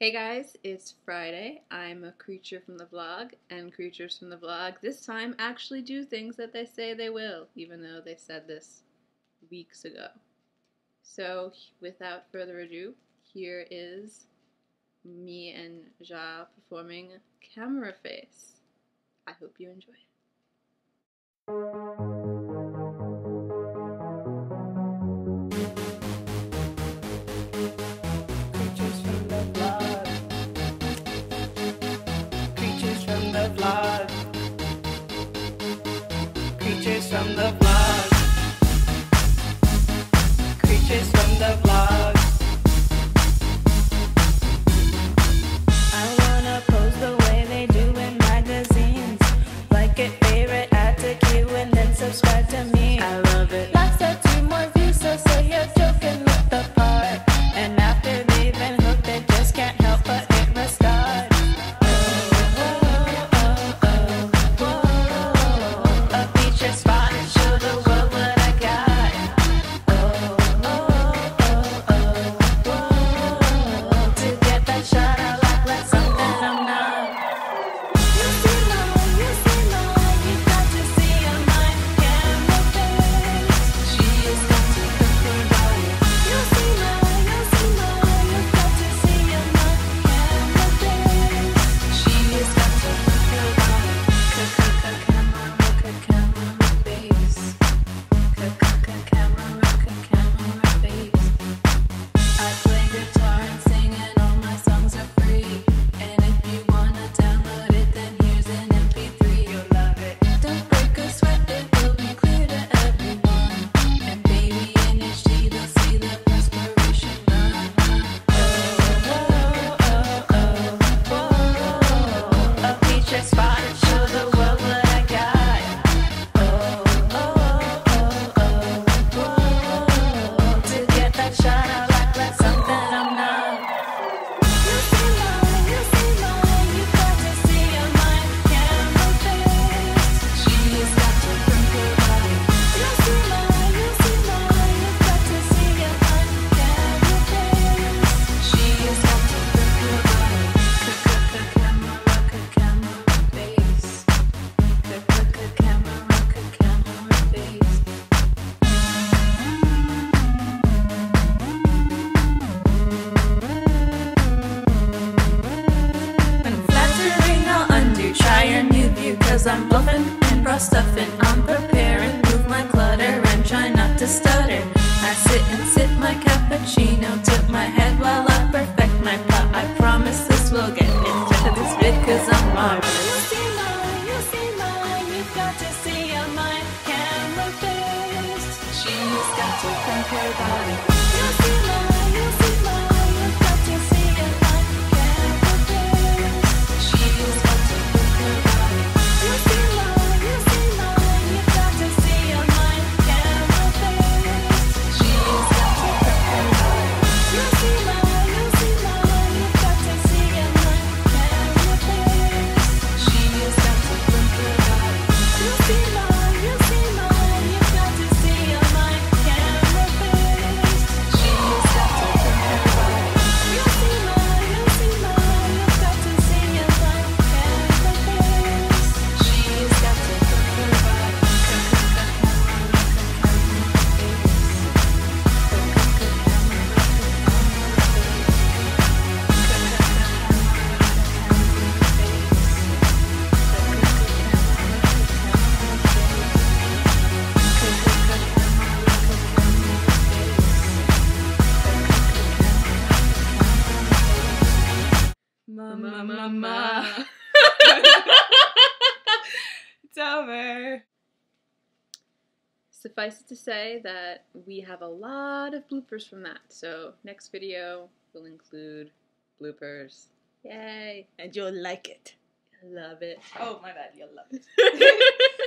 Hey guys, it's Friday. I'm a creature from the vlog, and creatures from the vlog this time actually do things that they say they will, even though they said this weeks ago. So, without further ado, here is me and Zha performing Camera Face. I hope you enjoy it. from the vlog. Creatures from the vlog. cause I'm buffing and bra stuffing. I'm preparing, move my clutter and try not to stutter. I sit and sip my cappuccino, tip my head while I perfect my pot. I promise this will get into this vid cause I'm marvelous. You see my, you see my, you got to see my camera face. She's got to thank her body. Mama. it's over. Suffice it to say that we have a lot of bloopers from that. So next video will include bloopers. Yay! And you'll like it. Love it. Oh my bad, you'll love it.